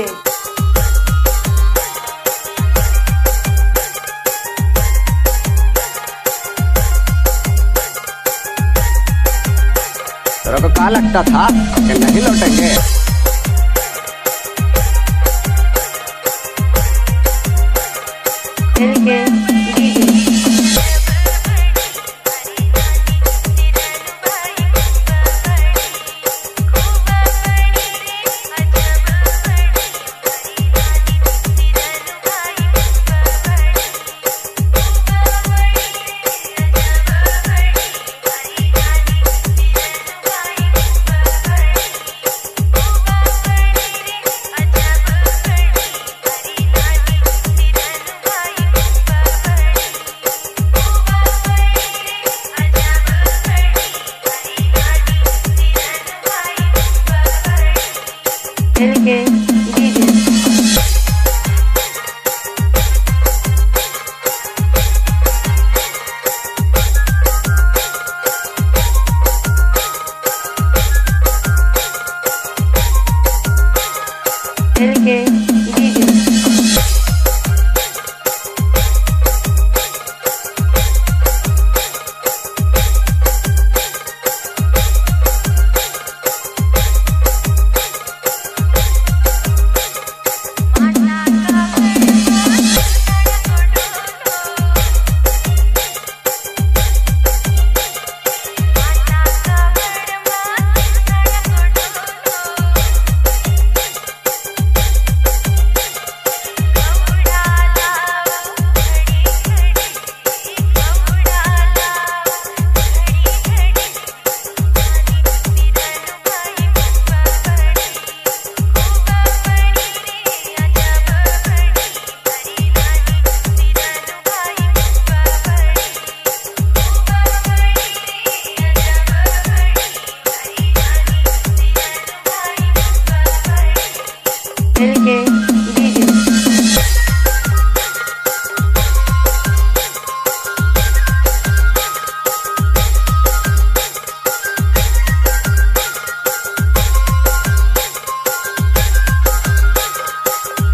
के तेरे को कहा लगता था कि नहीं लौटेंगे। दिल के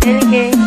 okay.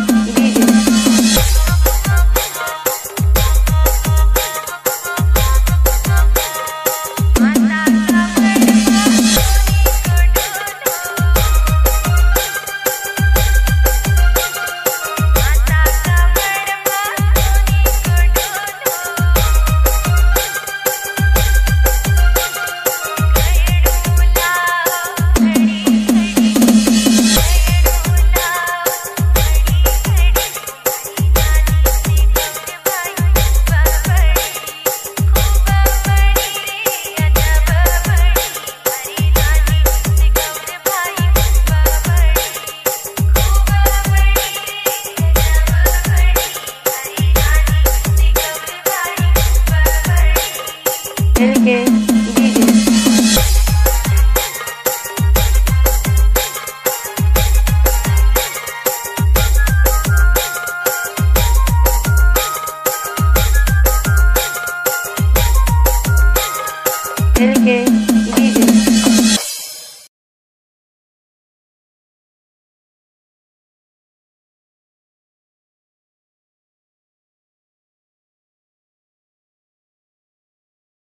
के के